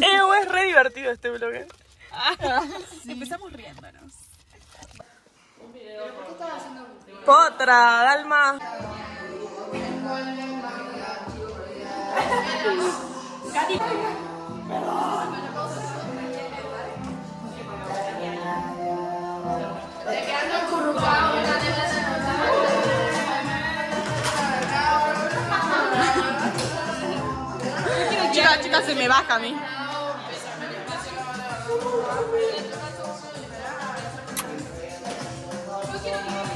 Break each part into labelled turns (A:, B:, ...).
A: Eh, es re divertido este vlog. eh.
B: Empezamos riéndonos.
A: Potra, Dalma. Chica, se me baja a mí.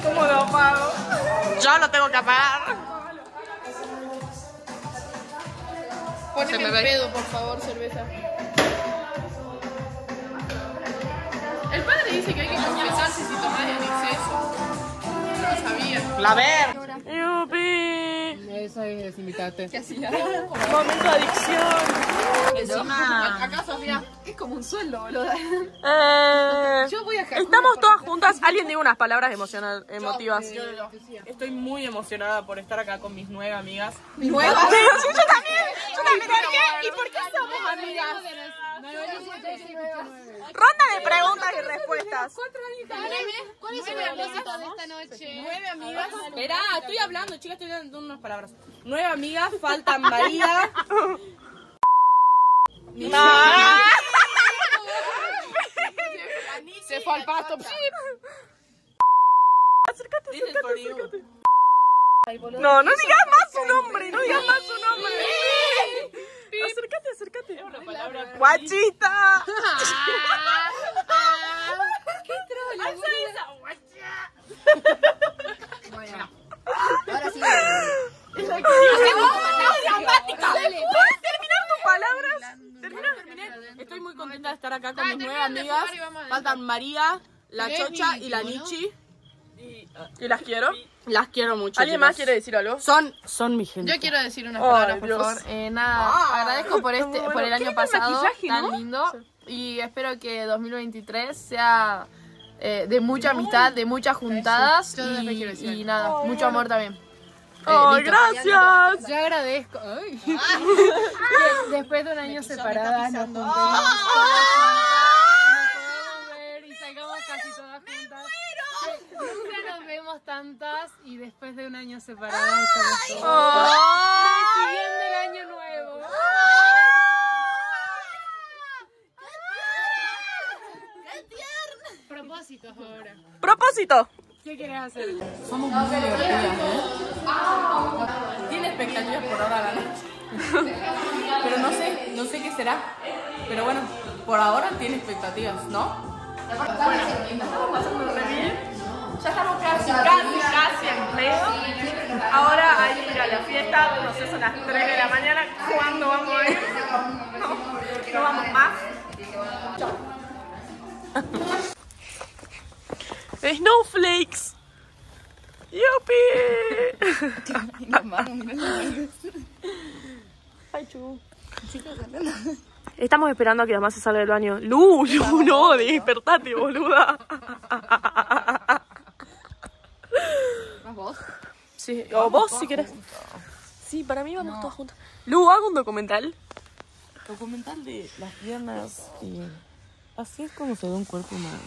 A: ¿Cómo lo apago? Yo lo tengo que apagar.
B: Poneme
A: me
B: un
A: ve.
B: pedo, por favor, cerveza. El padre dice que hay que confesarse si tomas en exceso. No lo sabía.
A: La ver.
C: Esa es invitarte.
B: ¿Qué hacía?
A: Momento de adicción. Encima.
B: Acá, Sofía, es como un sueldo, boludo.
A: Eh,
B: Yo voy a
A: estamos todas juntas. Alguien diga unas palabras emocional, emotivas.
B: Yo, yo.
A: Estoy muy emocionada por estar acá con mis nueve amigas.
B: ¿Nueva?
A: Sí, yo también. Yo también.
B: ¿Por qué? ¿Y por qué somos amigas?
A: Ronda de preguntas y respuestas.
B: ¿Cuál es el propósito de esta noche? Nueve amigas.
A: Esperá, estoy hablando, chicas, estoy dando unas palabras. Nueve amigas, faltan María. Ah.
B: Se fue al pasto.
A: Acércate, acércate, acércate. No, no digas más su nombre, no digas más su nombre. Acércate, acércate. Guachita.
B: ¿Qué troll?
D: Ahora sí.
A: ¿Puedes terminar tus palabras? Termina, terminé. Estoy muy contenta de estar acá con mis nueve amigas. Faltan María, la Chocha y la. Nichi. Y las quiero. Las quiero mucho.
C: ¿Alguien
A: chicas.
C: más quiere decir algo?
A: Son, son mi gente.
B: Yo quiero decir unas palabras, por
A: Dios.
B: favor. Eh, nada,
A: Ah,
B: agradezco por este,
A: bueno.
B: por el año pasado tan
A: ¿no?
B: lindo y espero que 2023 sea eh, de mucha amistad, de muchas juntadas y, y nada, mucho amor también. Eh,
A: Ay,
B: listo.
A: gracias.
C: Yo agradezco. Ay. Después de un año separadas nos
A: Ah.
C: juntas y nos podamos ver y salgamos casi todas juntas. Nunca nos tantas y después de un año separadas estamos. Recibiendo el año nuevo. Propósitos ahora.
A: Propósito.
C: ¿Qué quieres hacer?
A: Somos muy divertidas, ¿eh? Tiene expectativas por ahora la noche. Pero no sé, no sé qué será. Pero bueno, por ahora tiene expectativas, ¿no? Bueno, estamos pasando re bien. Ya estamos casi, casi, en pleno. Ahora hay que ir a la fiesta, no sé, son las 3 de la mañana. ¿Cuándo vamos a ir? No, no vamos más. Snowflakes. ¡Yupi! Ay. Estamos esperando a que además se salga del baño. Lu, Lu, no, despertate, boluda.
B: ¿Más vos?
A: Sí, o vos si querés. Sí, para mí vamos todos juntos. Lu, hago un documental. Documental de las piernas y así es como se ve un cuerpo humano.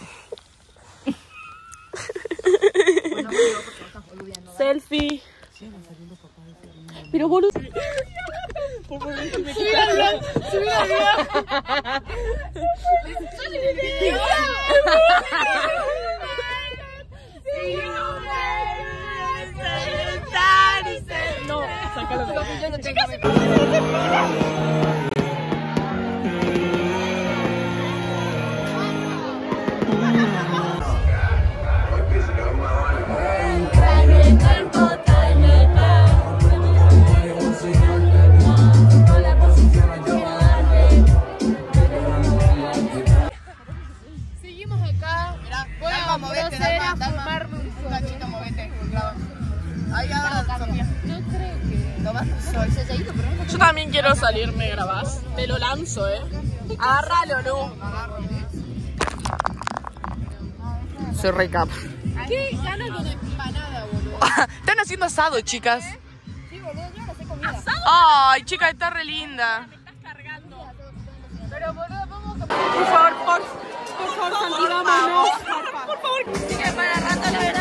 A: Selfie. Pero boludo. Por favor, que
D: sol.
A: Yo también quiero salirme, grabás. Te lo lanzo, eh. Agárralo, no. Soy recap.
B: ¿Qué ganas con empanada, boludo?
A: Están haciendo asado, chicas. ¿Eh?
D: Sí, boludo, yo no sé comida.
A: Ay, chica, está re linda. Me estás cargando.
C: Pero, boludo, vamos a... Por favor,
A: por, por favor, Santi, vámonos. Por favor. Por favor. para rato.